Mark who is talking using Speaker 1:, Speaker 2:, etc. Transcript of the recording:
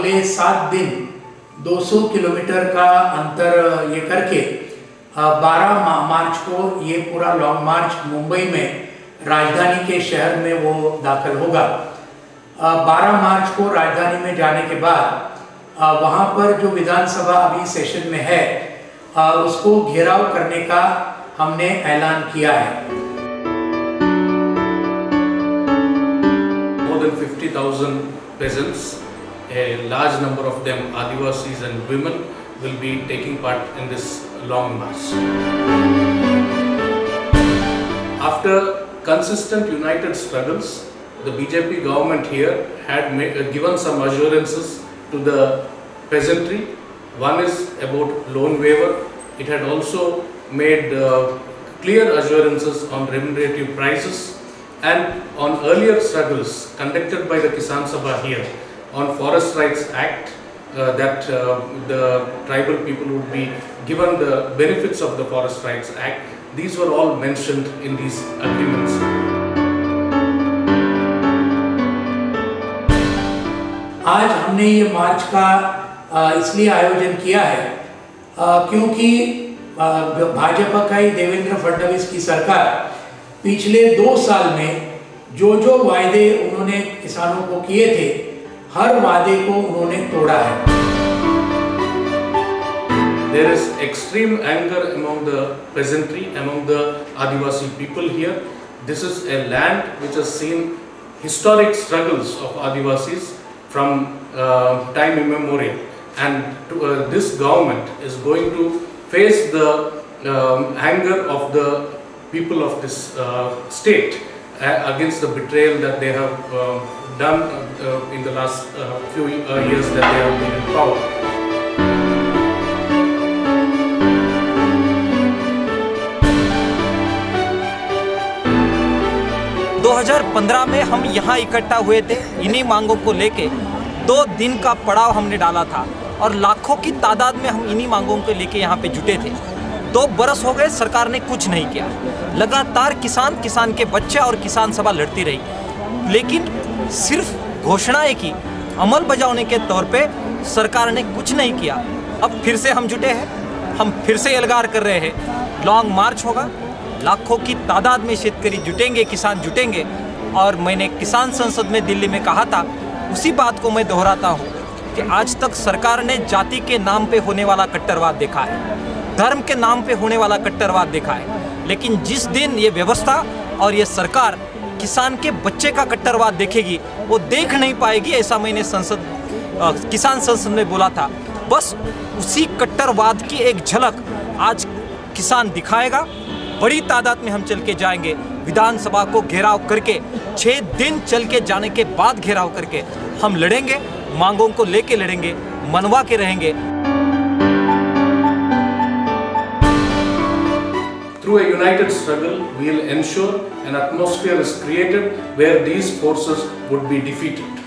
Speaker 1: अगले सात दिन 200 किलोमीटर का अंतर ये करके 12 मार्च को ये पूरा लॉन्ग मार्च मुंबई में राजधानी के शहर में वो दाखिल होगा। 12 मार्च को राजधानी में जाने के बाद वहाँ पर जो विधानसभा अभी सेशन में है उसको घेराव करने का हमने ऐलान किया है।
Speaker 2: More than 50,000 peasants, a large number of them Adivasis and women will be taking part in this long march. After consistent united struggles, the BJP government here had made, uh, given some assurances to the peasantry. One is about loan waiver. It had also made uh, clear assurances on remunerative prices and on earlier struggles conducted by the Kisan Sabha here on Forest Rights Act uh, that uh, the tribal people would be given the benefits of the Forest Rights Act. These were all mentioned in these agreements.
Speaker 1: आज हमने ये मार्च का इसलिए आयोजन किया है क्योंकि भाजपा का ही देवेंद्र फडणवीस की सरकार पिछले दो साल में जो जो वायदे उन्होंने किसानों को किए थे हर वादे को उन्होंने तोड़ा है।
Speaker 2: There is extreme anger among the peasantry among the adivasi people here this is a land which is seen historic struggle of adivasi from time memorial and this government is going to face the anger of the people of this state against the betrayal that they have uh, done uh, in the last few years that they have been in power.
Speaker 3: पंद्रह में हम यहाँ इकट्ठा हुए थे इन्हीं मांगों को लेके दो दिन का पड़ाव हमने डाला था और लाखों की तादाद में हम इन्हीं मांगों को लेके यहाँ पे जुटे थे दो बरस हो गए सरकार ने कुछ नहीं किया। लगातार किसान किसान के बच्चे और किसान सभा लड़ती रही। लेकिन सिर्फ़ घोषणाएँ की अमल बजाने के तौर पे सरकार ने कुछ नहीं किया। अब फिर से हम जुटे हैं, हम फिर से एलगार कर रहे हैं। लॉन्ग मार्च होगा, लाखों की तादाद में शेतकरी जुटेंगे, किसान जुटेंगे। और मैंने किसान संसद में दिल्ली में कहा था, उसी बात को मैं दोहराता हूँ कि आज तक सरकार ने जाति के नाम पे होने वाला कट्टरवाद देखा है। धर्म के नाम पे होने वाला कट्टरवाद देखा है। लेकिन जिस दिन ये व्यवस्था और ये सरकार किसान के बच्चे का कट्टरवाद देखेगी, वो देख नहीं पाएगी, ऐसा मैंने संसद किसान संसद में बोला था। बस उसी कट्टरवाद की एक झलक आज किसान दिखाएगा। बड़ी तादाद में हम चल के जाएँगे। विधानसभा को घेराव करके छः दिन चल के जाने के बाद घेराव करके हम लड़ेंगे, मांगों को लेके लड़ेंगे, मनवा के रहेंगे।
Speaker 2: United struggle, we will ensure an atmosphere is created where these forces would be defeated.